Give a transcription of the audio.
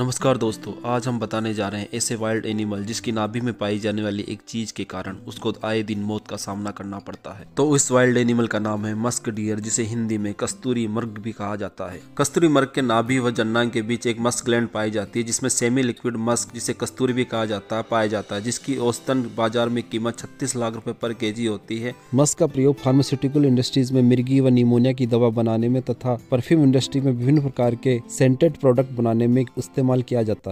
नमस्कार दोस्तों, आज हम बताने जा रहे हैं ऐसे वाइल्ड एनिमल जिसकी नाभि में पाई जाने वाली एक चीज़ के कारण उसको आए दिन मौत का सामना करना पड़ता है। तो इस वाइल्ड एनिमल का नाम है मस्क डियर जिसे हिंदी में कस्तूरी मर्ग भी कहा जाता है। कस्तूरी मर्ग के नाभि व जन्नांग के बीच एक मस्क ग्लैंड पाई जाती है, जिसमें सेमी लिक्विड मस्क जिसे कस्तूरी भी कहा जाता है, पाया जाता है, जिसकी औसतन बाज़ार में कीमत छत्तीस लाख रूपए पर के होती है। मस्क का प्रयोग फार्मास्यूटिकल इंडस्ट्रीज़ में मिर्गी व निमोनिया की दवा बनाने में तथा परफ्यूम इंडस्ट्री में विभिन्न प्रकार के सेंटेड प्रोडक्ट बनाने में इस्तेमाल किया जाता है।